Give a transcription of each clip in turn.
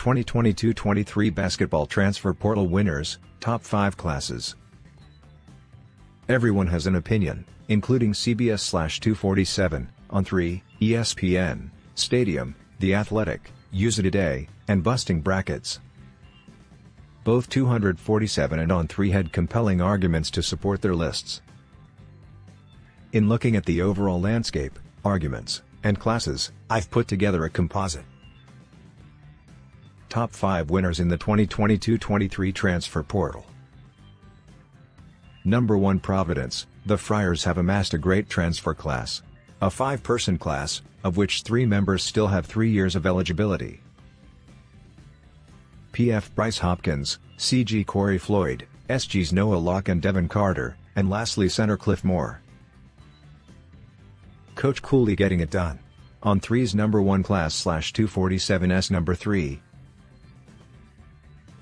2022-23 basketball transfer portal winners, top 5 classes. Everyone has an opinion, including CBS/247, On 3, ESPN, Stadium, The Athletic, USA Today, and Busting Brackets. Both 247 and On 3 had compelling arguments to support their lists. In looking at the overall landscape, arguments, and classes, I've put together a composite. Top 5 winners in the 2022-23 transfer portal. Number 1 Providence, the Friars have amassed a great transfer class. A 5-person class, of which 3 members still have 3 years of eligibility. PF Bryce Hopkins, CG Corey Floyd, SG's Noah Locke and Devin Carter, and lastly center Cliff Moore. Coach Cooley getting it done. On 3's number 1 class slash 247s number 3,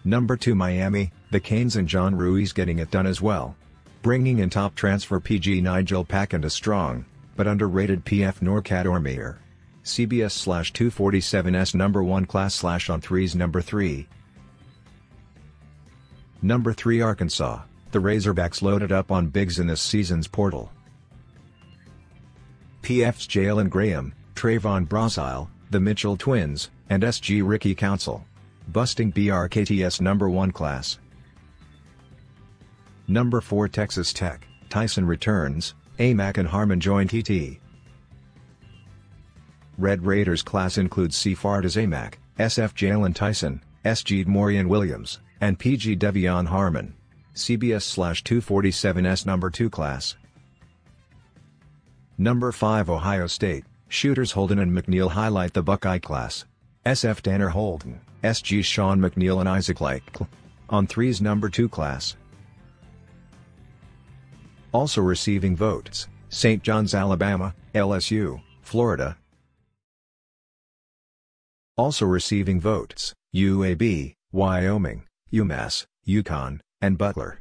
Number 2 Miami, the Canes and John Ruiz getting it done as well. Bringing in top transfer PG Nigel Pack and a strong, but underrated PF Norchad Omier. CBS slash 247S number 1 class slash on 3's number 3. Number 3 Arkansas, the Razorbacks loaded up on bigs in this season's portal. PF's Jalen Graham, Trevon Brazile, the Mitchell Twins, and SG Ricky Council. Busting BRKTS number 1 class. Number 4 Texas Tech, Tyson returns, Aimaq and Harmon join TT. Red Raiders class includes C. Fardaws Aimaq, SF Jaylon Tyson, SG Morian Williams, and PG De'Vion Harmon. CBS slash 247S number 2 class. Number 5 Ohio State, shooters Holden and McNeil highlight the Buckeye class. SF Tanner Holden, SG Sean McNeil and Isaac Lake. On 3's number 2 class. Also receiving votes, St. John's Alabama, LSU, Florida. Also receiving votes, UAB, Wyoming, UMass, UConn, and Butler.